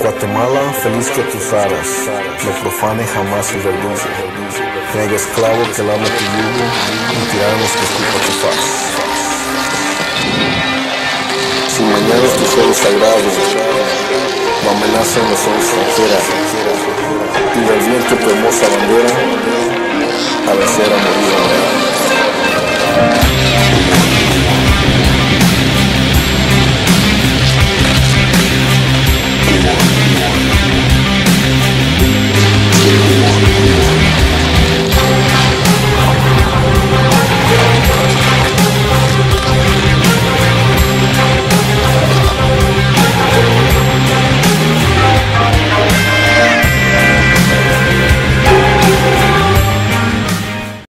Guatemala, feliz que tus aras, lo profane jamás el verdugo. Nega esclavo que lame tu yugo, y tiranos que escupa tu faz. Si mañana es tu suelo sagrado, no amenazan los ojos extranjera, y del tu hermosa bandera, a la cera morir